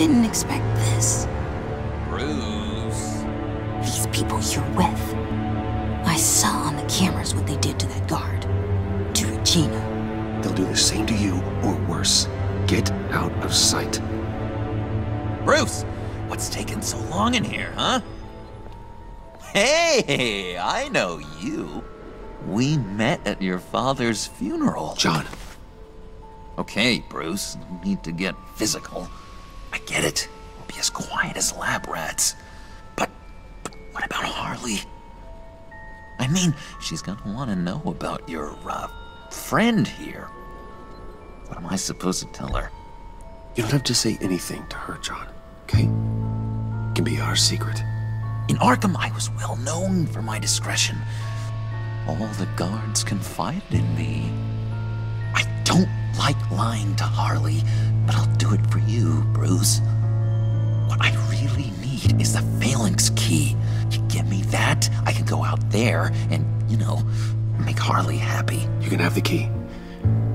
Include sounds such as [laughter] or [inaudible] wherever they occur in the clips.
Didn't expect this. Bruce. These people you're with. I saw on the cameras what they did to that guard. To Regina. They'll do the same to you, or worse. Get out of sight. Bruce, what's taking so long in here, huh? Hey, I know you. We met at your father's funeral. John, Okay, Bruce, no need to get physical. I get it. We'll be as quiet as lab rats. But, but what about Harley? I mean, she's gonna want to know about your, uh, friend here. What am I supposed to tell her? you don't have to say anything to her, John, okay? It can be our secret. In Arkham, I was well known for my discretion. All the guards confided in me. I don't like lying to Harley, but I'll do it for you, Bruce. What I really need is the phalanx key. You give me that, I can go out there and, you know, make Harley happy. You can have the key.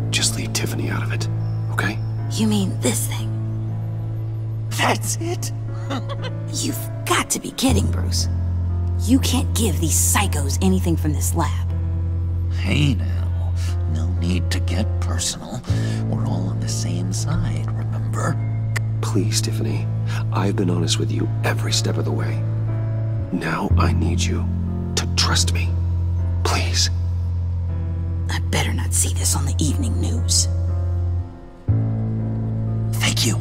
Just leave Tiffany out of it, okay? You mean this thing? That's it? [laughs] You've got to be kidding, Bruce. You can't give these psychos anything from this lab. Hey now, no need to get personal. We're all on the same side, remember? Please, Tiffany. I've been honest with you every step of the way. Now I need you to trust me. Please. I better not see this on the evening news. Thank you.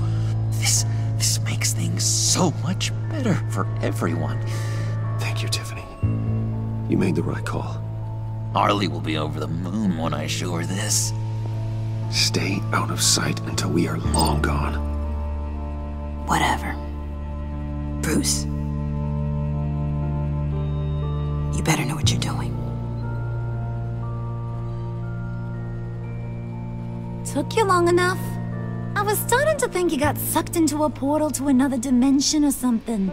This this makes things so much better for everyone. Thank you, Tiffany. You made the right call. Harley will be over the moon when I show her this. Stay out of sight until we are long gone. Whatever. Bruce. You better know what you're doing. Took you long enough? I was starting to think you got sucked into a portal to another dimension or something.